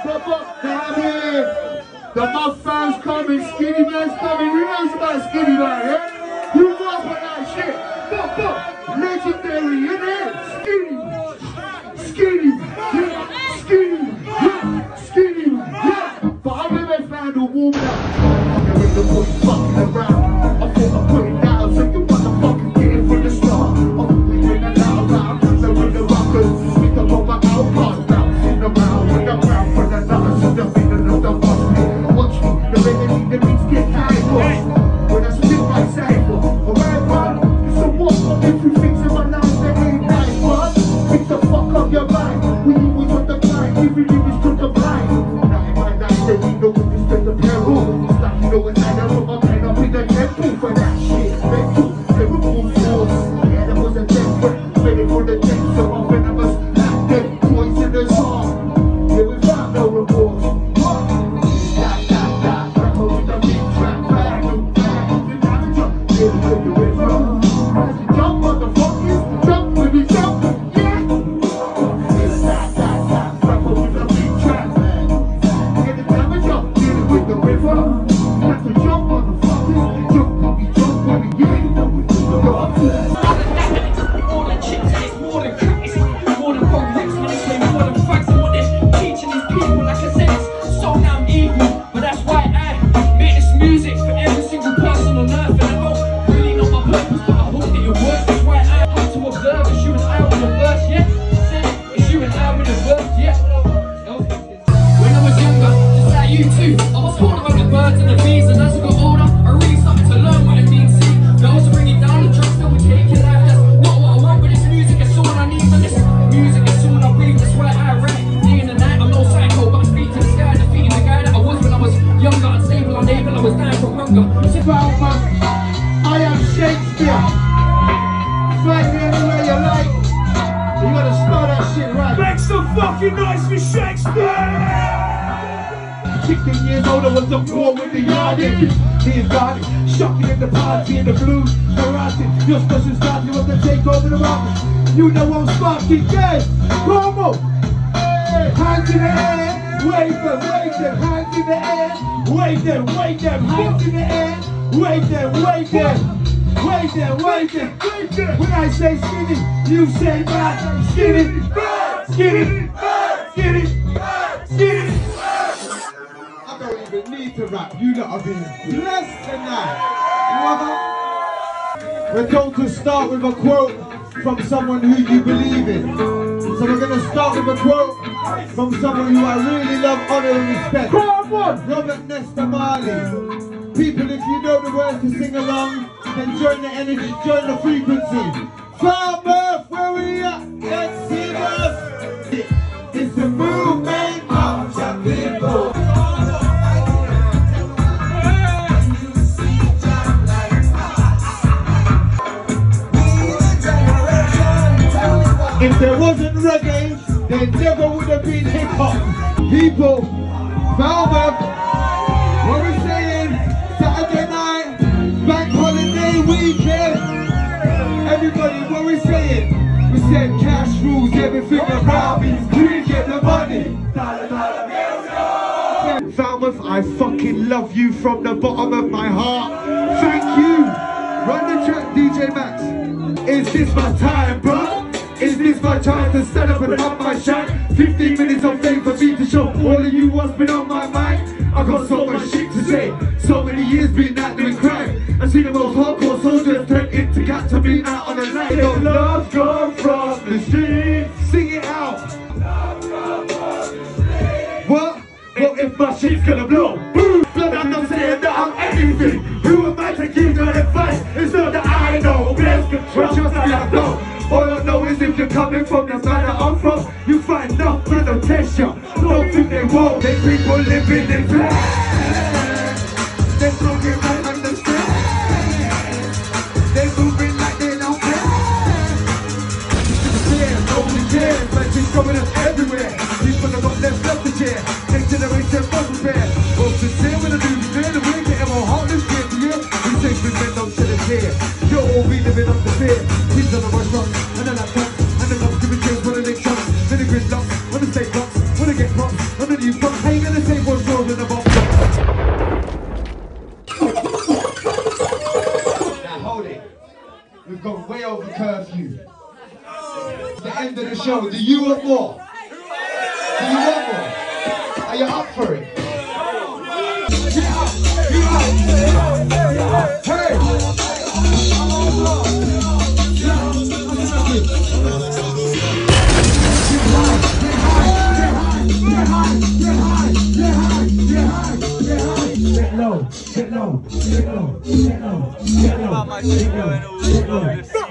Step up, Danny. The fans coming, Skinnyman's coming. Who knows about Skinnyman, yeah? Who knows about that shit? Fuck, fuck. Legendary, innit? Skinny. Skinny. Yeah. Skinny. Yeah. Skinny. Yeah. But a warmed up. I'm the bush fucking around. Make some fucking noise for Shakezpeare! 16 years old, I was on war with the yardage. Me and God, shocking in the party in the blues. Harassing, your special style, you want to take over the market. You know I'm sparking, yes. Come on. Hands in the air, wave them, wave them, hands in the air, wave them, wave them, hands in the air, wave them, wave them. Wave them, wave them. When I say skinny, you say bad. Skinny, bad, skinny, bad, skinny, bad, skinny. I don't even need to rap. You lot have been blessed tonight. Mother. We're told to start with a quote from someone who you believe in. So we're going to start with a quote from someone who I really love, honor, and respect. Robert Nesta Marley. People, if you know the words to sing along, then join the energy, join the frequency. Earth, where we at? Let's see us. It's the movement of the people. If there wasn't reggae, there never would have been hip hop. People, Valve, what we saying? Saturday night, weekend. Everybody, what we saying? We said cash rules everything around me. We get the money. Falmouth, I fucking love you from the bottom of my heart. Thank you. Run the track, DJ Max. Is this my time, bro? Is this my chance to stand up and up my shine? 15 minutes of fame for me to show all of you what's been on my mind. I got so much shit to say. So many years been out doing on the line. Yo, love come from the streets. Sing it out. What? What if my shit's gonna blow? Boom! Blood, I'm not saying that I'm anything. Who am I to give that advice? It's not that I know. There's control, just like I know. All I know is if you're coming from the side that everywhere. People have got left left to chair. Next generation must prepare. Well, sincere when I do the fear, the we're getting more heartless shit, yeah. We take the men don't shed a tear. You're all be living up the fear. He's on the rush rock, and then I come, and then I'm giving chills when the next comes. Then the grid dreadlocks, wanna stay blocks, wanna get props, none of you fucks ain't gonna say what's wrong in the box. Now hold it. We've gone way over curfew. The end of the show. Do you want more? Do you want more? Are you up for it? Get low, get low, get low, get low, get low, get low, get low.